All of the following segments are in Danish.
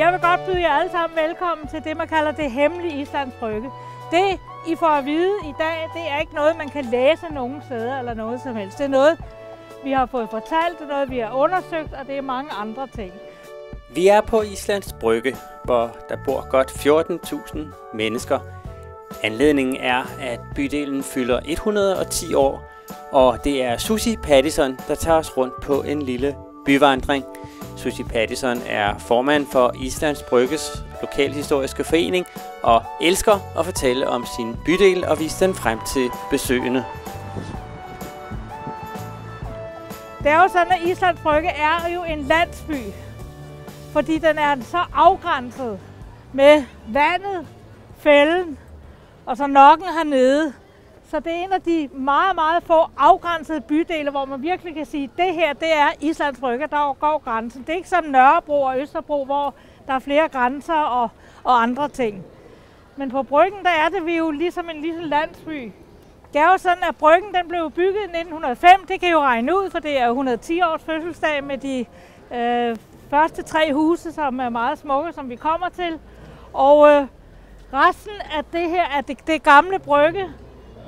Jeg vil godt byde jer alle sammen velkommen til det, man kalder det hemmelige Islands Brygge. Det, I får at vide i dag, det er ikke noget, man kan læse nogen steder eller noget som helst. Det er noget, vi har fået fortalt, det er noget, vi har undersøgt, og det er mange andre ting. Vi er på Islands Brygge, hvor der bor godt 14.000 mennesker. Anledningen er, at bydelen fylder 110 år, og det er Susie Pattison, der tager os rundt på en lille byvandring. Susie Pattison er formand for Islands Brygges lokalhistoriske forening og elsker at fortælle om sin bydel og vise den frem til besøgende. Det er jo sådan, at Islands Brygge er jo en landsby, fordi den er så afgrænset med vandet, fælden og så nokken hernede. Så det er en af de meget, meget få afgrænsede bydele, hvor man virkelig kan sige, at det her det er Islands Brygge, der går grænsen. Det er ikke som Nørrebro og Østerbro, hvor der er flere grænser og, og andre ting. Men på Bryggen, der er det vi jo ligesom en lille landsby. Det er jo sådan, at Bryggen den blev bygget i 1905. Det kan jo regne ud, for det er 110 års fødselsdag med de øh, første tre huse, som er meget smukke, som vi kommer til. Og øh, resten af det her, er det, det gamle brygge,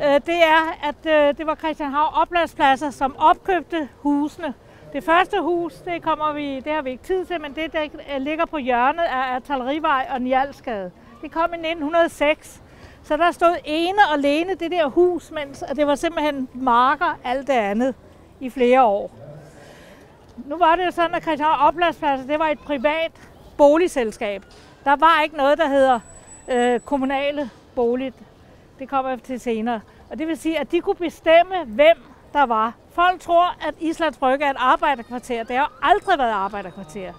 Øh, det er, at øh, det var Christian Hav Opladspladser, som opkøbte husene. Det første hus, det, kommer vi, det har vi ikke tid til, men det, der øh, ligger på hjørnet af Artillerivej og Njalsgade. Det kom i 1906. Så der stod ene og alene det der hus, mens det var simpelthen marker alt det andet i flere år. Nu var det jo sådan, at Christian Opladspladser, det var et privat boligselskab. Der var ikke noget, der hedder øh, kommunale bolig. Det kommer til senere. Og det vil sige, at de kunne bestemme, hvem der var. Folk tror, at Islands Brygge er et arbejderkvarter. Det har aldrig været arbejderkvarter.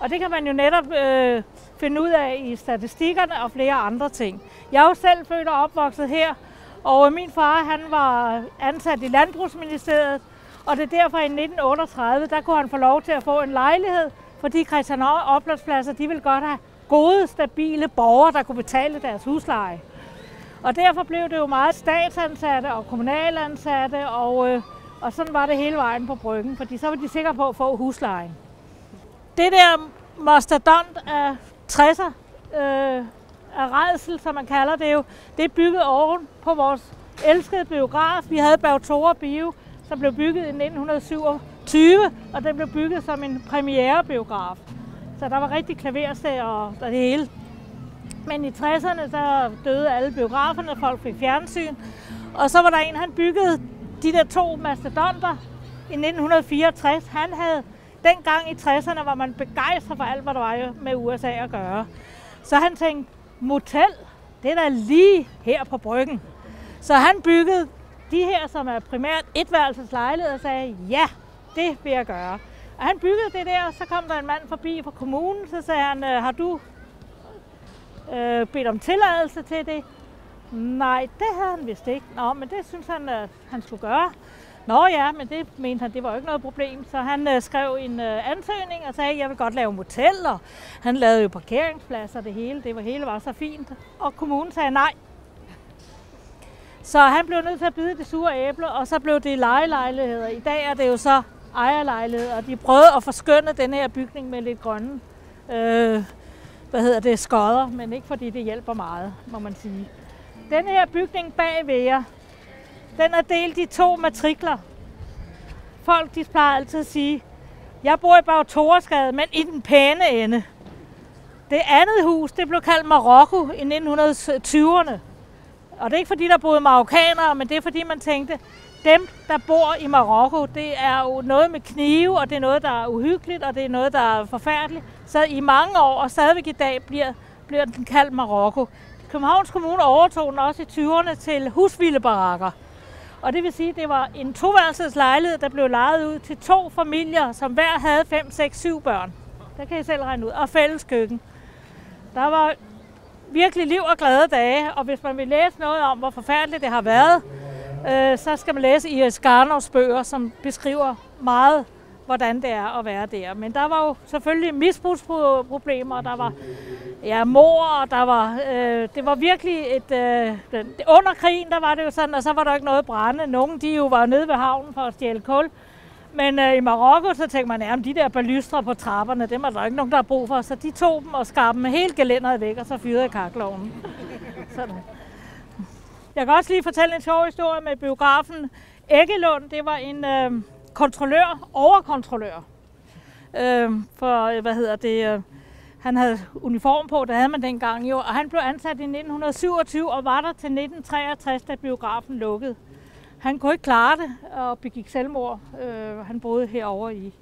Og det kan man jo netop øh, finde ud af i statistikkerne og flere andre ting. Jeg er jo selv født og opvokset her, og min far han var ansat i Landbrugsministeriet, og det er derfor i 1938, der kunne han få lov til at få en lejlighed, fordi Christian Oplandspladser, de ville godt have gode, stabile borgere, der kunne betale deres husleje. Og derfor blev det jo meget statsansatte og kommunalansatte, og, øh, og sådan var det hele vejen på bryggen, fordi så var de sikre på at få huslejen. Det der mastodont af 60'er, øh, af redsel, som man kalder det jo, det er bygget oven på vores elskede biograf. Vi havde Bautora Bio, som blev bygget i 1927, og den blev bygget som en premierebiograf. Så der var rigtig klaversag og, og det hele. Men i 60'erne, der døde alle biograferne, folk fik fjernsyn. Og så var der en, han byggede de der to mastodonter i 1964. Han havde, dengang i 60'erne var man begejstret for alt, hvad der var med USA at gøre. Så han tænkte, motel, det er da lige her på bryggen. Så han byggede de her, som er primært etværelseslejligheder, og sagde, ja, det vil jeg gøre. Og han byggede det der, og så kom der en mand forbi fra kommunen, så sagde han, øh, har du øh, bedt om tilladelse til det? Nej, det havde han vist ikke. Nå, men det synes han, at han skulle gøre. Nå ja, men det mente han, det var jo ikke noget problem. Så han øh, skrev en øh, ansøgning og sagde, at jeg vil godt lave moteller. Han lavede jo parkeringspladser det hele. Det var hele var så fint. Og kommunen sagde nej. Så han blev nødt til at bide det sure æble, og så blev det lejelejligheder. I dag er det jo så ejerlejligheder, og de prøvede at forskønne den her bygning med lidt grønne øh, hvad hedder det, skodder, men ikke fordi det hjælper meget, må man sige. Den her bygning bag ved jer, den er delt i to matrikler. Folk de plejer altid at sige, jeg bor i Bagtoresgade, men i den pæne ende. Det andet hus, det blev kaldt Marokko i 1920'erne. Og det er ikke fordi, der boede marokkanere, men det er fordi, man tænkte, dem, der bor i Marokko, det er jo noget med knive, og det er noget, der er uhyggeligt, og det er noget, der er forfærdeligt. Så i mange år, og stadigvæk i dag, bliver, bliver den kaldt Marokko. Københavns Kommune overtog den også i 20'erne til husvildebarakker. Og det vil sige, at det var en toværelses lejlighed, der blev lejet ud til to familier, som hver havde 5, 6, 7 børn. Der kan I selv regne ud. Og fælles køkken. Der var virkelig liv og glade dage, og hvis man vil læse noget om, hvor forfærdeligt det har været, øh, så skal man læse Iris Garnovs bøger, som beskriver meget, hvordan det er at være der. Men der var jo selvfølgelig misbrugsproblemer, der var ja, mor, og der var, øh, det var virkelig et... Øh, under krigen, der var det jo sådan, og så var der ikke noget brænde. Nogle de jo var nede ved havnen for at stjæle kul. Men øh, i Marokko, så tænkte man, at de der balystre på trapperne, dem er der ikke nogen, der har brug for. Så de tog dem og skar dem helt gelænderet væk, og så fyrede kakloven. Sådan. Jeg kan også lige fortælle en sjov historie med biografen. Æggelund, det var en øh, kontrollør, overkontrollør. Øhm, øh, for, hvad hedder det, øh, han havde uniform på, det havde man dengang jo, og han blev ansat i 1927 og var der til 1963, da biografen lukkede. Han kunne ikke klare det og begik selvmord. Øh, han boede herovre i,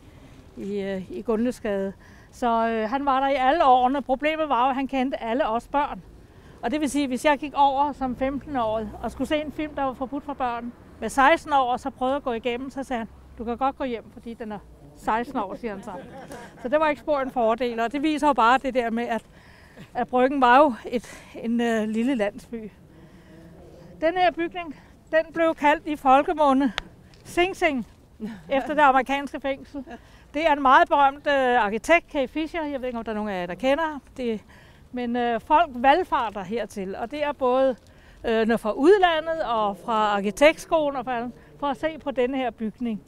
i, øh, i Gundlesgade. Så øh, han var der i alle årene. Problemet var jo, at han kendte alle os børn. Og det vil sige, at hvis jeg gik over som 15-årig og skulle se en film, der var forbudt for børn, med 16 år, og så prøvede at gå igennem, så sagde han, du kan godt gå hjem, fordi den er 16 år, siger han så. Så det var ikke spor en fordel, og det viser jo bare det der med, at, at Bryggen var jo et, en uh, lille landsby. Den her bygning, den blev kaldt i folkemunde Sing Sing, efter det amerikanske fængsel. Det er en meget berømt uh, arkitekt, Kay Fisher. Jeg ved ikke, om der er nogen af jer, der kender det. Men uh, folk valgfarter hertil, og det er både når fra udlandet og fra arkitektskolen og for, for at se på denne her bygning.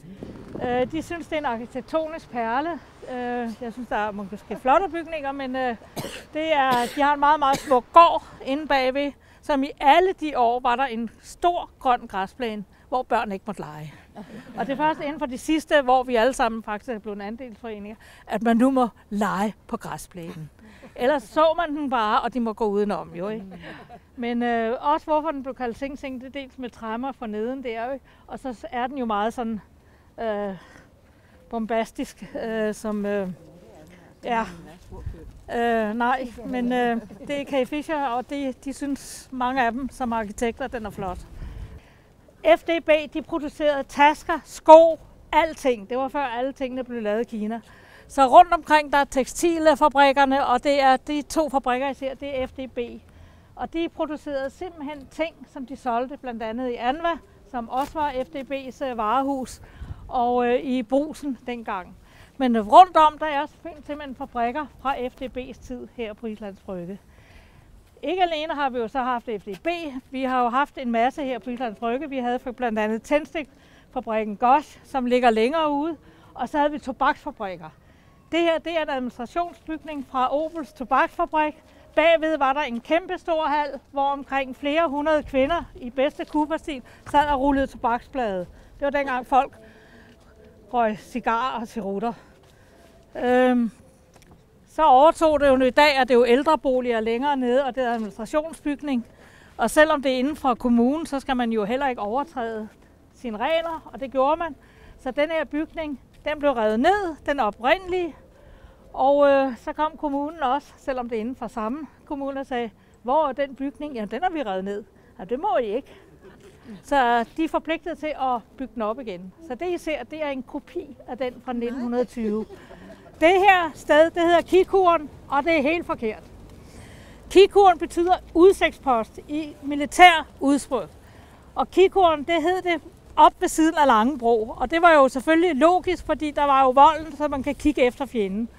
Øh, de synes, det er en arkitektonisk perle. Øh, jeg synes, der er måske flotte bygninger, men øh, det er, de har en meget, meget smuk gård inde bagved, som i alle de år var der en stor grøn græsplæne, hvor børn ikke måtte lege. Og det er først inden for de sidste, hvor vi alle sammen faktisk er blevet en andelsforeninger, at man nu må lege på græsplænen. Ellers så man den bare, og de må gå udenom jo, ikke? Men øh, også hvorfor den blev kaldt Sing Sing, det er dels med træmmer for neden der, jo, og så er den jo meget sådan øh, bombastisk, øh, som øh, ja, Øh, nej, men øh, det er Kay Fisher, og det, de synes mange af dem som arkitekter, den er flot. FDB, de producerede tasker, sko, alting. Det var før alle tingene blev lavet i Kina. Så rundt omkring der er tekstilfabrikkerne, og det er de to fabrikker, jeg ser, det er FDB. Og de producerede simpelthen ting, som de solgte blandt andet i Anva, som også var FDB's øh, varehus, og øh, i Brusen dengang. Men rundt om, der er simpelthen fabrikker fra FDB's tid her på Islands Brygge. Ikke alene har vi jo så haft FDB, vi har jo haft en masse her på Islands Brygge. Vi havde for blandt andet tændstikfabrikken Gosh, som ligger længere ude, og så havde vi tobaksfabrikker. Det her det er en administrationsbygning fra Opels tobaksfabrik. Bagved var der en kæmpe stor hal, hvor omkring flere hundrede kvinder i bedste kuberstil sad og rullede tobaksblade. Det var dengang folk røg cigarer og cirutter. Øhm, så overtog det jo i dag, at det er jo ældreboliger længere nede, og det er administrationsbygning. Og selvom det er inden for kommunen, så skal man jo heller ikke overtræde sine regler, og det gjorde man. Så den her bygning, den blev revet ned, den oprindelige, og øh, så kom kommunen også, selvom det er inden for samme kommune, og sagde, hvor er den bygning? Ja, den har vi revet ned. Ja, det må I ikke. Så de er forpligtet til at bygge den op igen. Så det I ser, det er en kopi af den fra 1920. Det her sted, det hedder Kikuren, og det er helt forkert. Kikuren betyder udsigtspost i militær udsprød. Og Kikuren, det hed det op ved siden af Langebro. Og det var jo selvfølgelig logisk, fordi der var jo volden, så man kan kigge efter fjenden.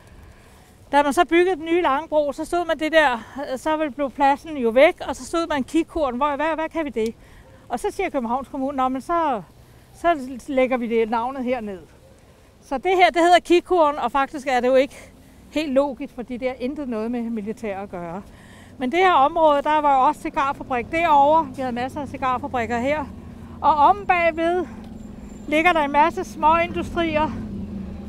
Da man så byggede den nye Langebro, så stod man det der, så blev pladsen jo væk, og så stod man Kikuren, hvor, hvad, hvad kan vi det? Og så siger Københavns Kommune, men så, så lægger vi det navnet herned. Så det her, det hedder Kikkorn, og faktisk er det jo ikke helt logisk, fordi det har intet noget med militær at gøre. Men det her område, der var jo også cigarfabrik derovre. Vi havde masser af cigarfabrikker her. Og om bagved ligger der en masse små industrier,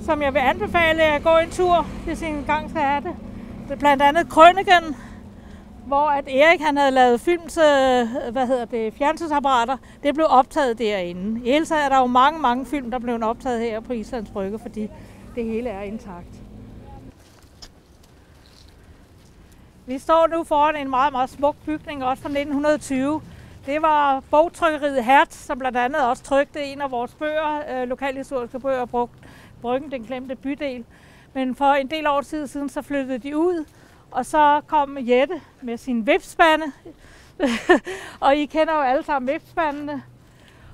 som jeg vil anbefale at gå en tur, hvis I engang skal have det. Det er blandt andet Krøniken, hvor at Erik han havde lavet films, hvad hedder det, fjernsynsapparater. Det blev optaget derinde. I hele taget er der jo mange, mange film, der blev optaget her på Islands Brygge, fordi det hele er intakt. Vi står nu foran en meget, meget smuk bygning, også fra 1920. Det var bogtrykkeriet Hertz, som blandt andet også trykte en af vores bøger, øh, lokalhistoriske bøger, brugt Bryggen, den glemte bydel. Men for en del år siden, så flyttede de ud, og så kom Jette med sin vipspande. og I kender jo alle sammen vipspandene.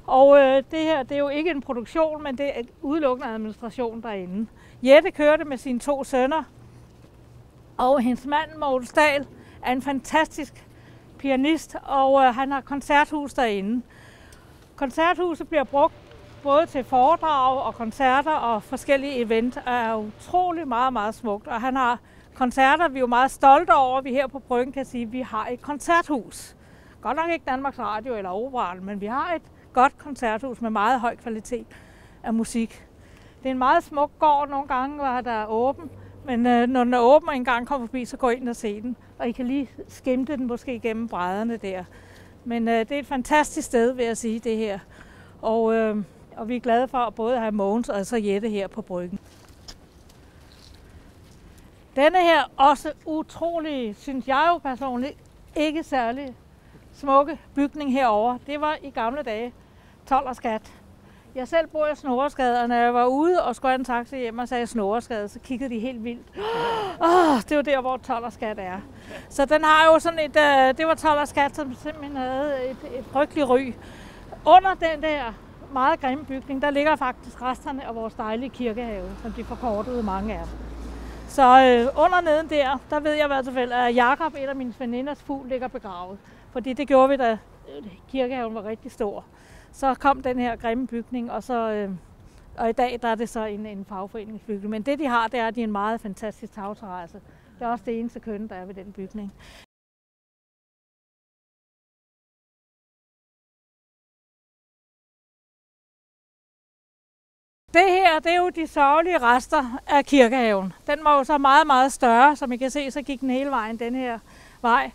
Og øh, det her, det er jo ikke en produktion, men det er udelukkende administration derinde. Jette kørte med sine to sønner, og hendes mand, Mogens Dahl, er en fantastisk pianist, og øh, han har koncerthus derinde. Koncerthuset bliver brugt både til foredrag og koncerter og forskellige event, er utrolig meget, meget smukt. Og han har koncerter, vi er jo meget stolte over, vi her på Bryggen kan sige, at vi har et koncerthus. Godt nok ikke Danmarks Radio eller Operan, men vi har et godt koncerthus med meget høj kvalitet af musik. Det er en meget smuk gård, nogle gange var der åben, men øh, når den er åben og en gang kommer forbi, så gå ind og se den. Og I kan lige skimte den måske gennem brædderne der. Men øh, det er et fantastisk sted, vil jeg sige, det her. Og, øh, og vi er glade for at både have Mogens og så Jette her på bryggen. Denne her også utrolig, synes jeg jo personligt, ikke særlig smukke bygning herover. Det var i gamle dage 12 og skat. Jeg selv bor i Snoresgade, og når jeg var ude og skulle have en taxa hjem og sagde Snoresgade, så kiggede de helt vildt. Oh, det var der, hvor Tollerskat er. Så den har jo sådan et, uh, det var Tollerskat, som simpelthen havde et, et frygteligt ry. Under den der meget grimme bygning, der ligger faktisk resterne af vores dejlige kirkehave, som de forkortede mange af. Så øh, under neden der, der ved jeg i hvert fald, at Jakob, et af mine veninders fugl, ligger begravet. Fordi det gjorde vi, da øh, kirkehaven var rigtig stor. Så kom den her grimme bygning, og, så, øh, og i dag der er det så en, en fagforeningsbygning. Men det de har, det er, at de er en meget fantastisk tagterrasse. Det er også det eneste køn, der er ved den bygning. Det her, det er jo de sørgelige rester af kirkehaven. Den var jo så meget, meget større. Som I kan se, så gik den hele vejen den her vej.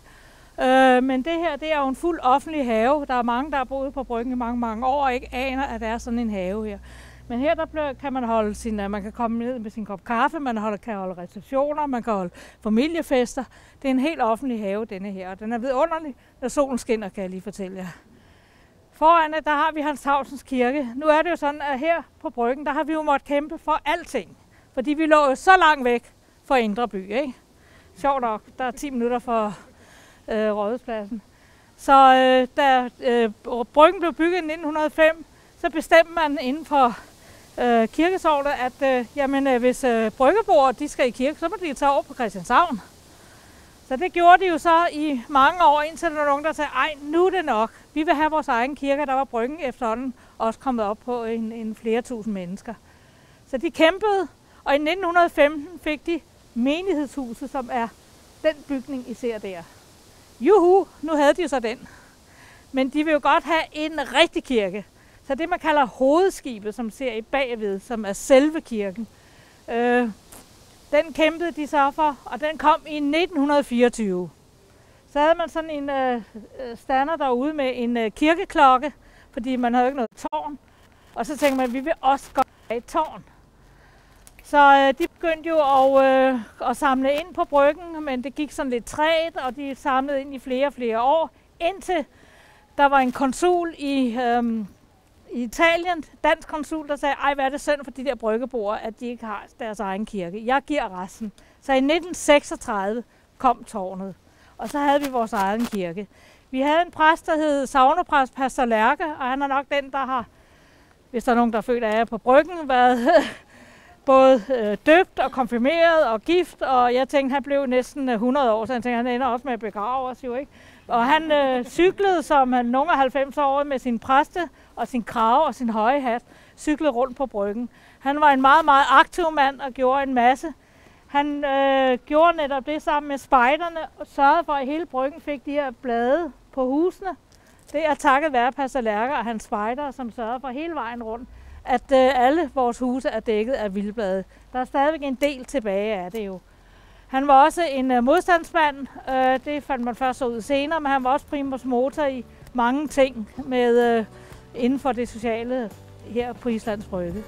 Øh, men det her, det er jo en fuld offentlig have. Der er mange, der har boet på bryggen i mange, mange år og ikke aner, at der er sådan en have her. Men her der kan man holde sin, øh, man kan komme ned med sin kop kaffe, man holde, kan holde receptioner, man kan holde familiefester. Det er en helt offentlig have, denne her, og den er vidunderlig, når solen skinner, kan jeg lige fortælle jer. Foran øh, der har vi Hans Havsens Kirke. Nu er det jo sådan, at her på Bryggen, der har vi jo måttet kæmpe for alting. Fordi vi lå jo så langt væk fra Indre By, ikke? Sjovt nok, der er 10 minutter for øh, Rådhuspladsen. Så øh, da øh, Bryggen blev bygget i 1905, så bestemte man inden for øh, kirkesovnet, at øh, jamen, øh, hvis øh, bryggeboere de skal i kirke, så må de tage over på Christianshavn. Så det gjorde de jo så i mange år, indtil der var nogen, der sagde, ej, nu er det nok. Vi vil have vores egen kirke, der var bryggen efterhånden også kommet op på en, en flere tusind mennesker. Så de kæmpede, og i 1915 fik de menighedshuset, som er den bygning, I ser der. Juhu, nu havde de så den. Men de vil jo godt have en rigtig kirke. Så det, man kalder hovedskibet, som ser i bagved, som er selve kirken, øh, den kæmpede de så for, og den kom i 1924. Så havde man sådan en øh, øh, stander derude med en øh, kirkeklokke, fordi man havde ikke noget tårn. Og så tænkte man, at vi vil også godt have et tårn. Så øh, de begyndte jo at, øh, at samle ind på bryggen, men det gik sådan lidt træt, og de samlede ind i flere og flere år, indtil der var en konsul i, øh, i Italien, dansk konsul, der sagde, ej, hvad er det synd for de der bryggeboere, at de ikke har deres egen kirke. Jeg giver resten. Så i 1936 kom tårnet, og så havde vi vores egen kirke. Vi havde en præst, der hed Sagnepræst Pastor Lærke, og han er nok den, der har, hvis der er nogen, der føler, at jeg er på bryggen, været både øh, døbt og konfirmeret og gift, og jeg tænkte, han blev næsten øh, 100 år, så jeg tænkte, han ender også med at begrave os jo, ikke? Og han øh, cyklede som han nogle af 90 år med sin præste og sin krave og sin høje hat, cyklede rundt på bryggen. Han var en meget, meget aktiv mand og gjorde en masse. Han øh, gjorde netop det sammen med spejderne og sørgede for, at hele bryggen fik de her blade på husene. Det er takket være Pastor Lærker og hans spejdere, som sørgede for hele vejen rundt, at øh, alle vores huse er dækket af vildblade. Der er stadigvæk en del tilbage af det jo. Han var også en øh, modstandsmand. Øh, det fandt man først ud senere, men han var også primus motor i mange ting med øh, inden for det sociale her på Islands Brygge.